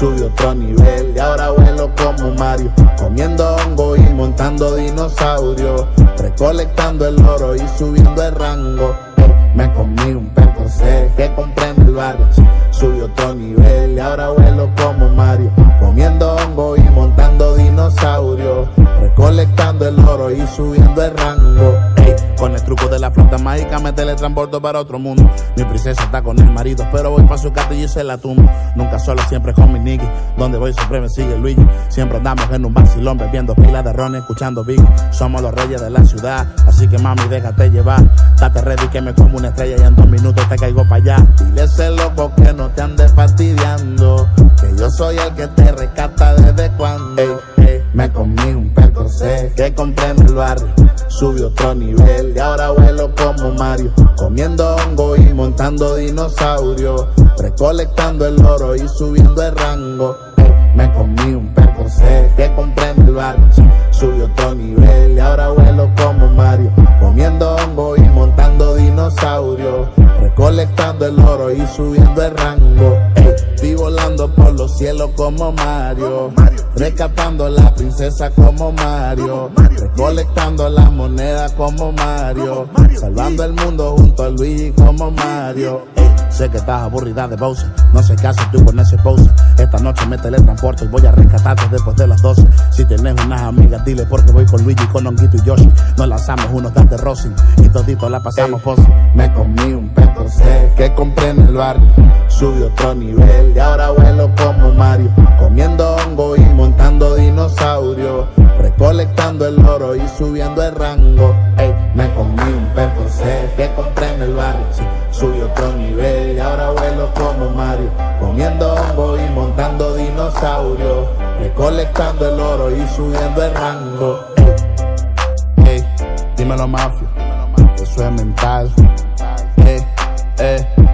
subí otro nivel y ahora vuelo como Mario, comiendo hongo y montando dinosaurios, recolectando el oro y subiendo el rango. Me comí un sé que compré en el barrio, subí otro nivel y ahora vuelo como truco de la flauta mágica me teletransporto para otro mundo. Mi princesa está con el marido, pero voy para su castillo y se la tumbo. Nunca solo, siempre con mi nigga. Donde voy siempre me sigue Luigi. Siempre andamos en un vacilón bebiendo pila de ron, escuchando Big. Somos los reyes de la ciudad, así que mami déjate llevar. Date ready que me como una estrella y en dos minutos te caigo para allá. Dile ese loco que no te ande fastidiando, que yo soy el que te rescata desde cuando. Que compré en el barrio, subí otro nivel y ahora vuelo como Mario, comiendo hongo y montando dinosaurios, recolectando el oro y subiendo el rango. Me comí un sé cielos como Mario, rescatando a la princesa como Mario, recolectando la moneda como Mario, salvando el mundo junto a Luigi como Mario. Sé que estás aburrida de Bowser, no sé qué haces tú con ese pose. Esta noche me teletransporto y voy a rescatarte después de las 12. Si tienes unas amigas, dile porque voy con Luigi, con Honguito y Yoshi. Nos lanzamos unos de Rossi y todito la pasamos pose. Me comí un sé que compré en el barrio, subí otro nivel y ahora vuelo como Mario, comiendo hongo y montando dinosaurios, recolectando el oro y subiendo el rango. Ey, me comí un sé que compré en el barrio, subí otro nivel como Mario, comiendo hongo y montando dinosaurios, recolectando el oro y subiendo el rango. Ey, dímelo mafia, eso es mental. Hey, hey.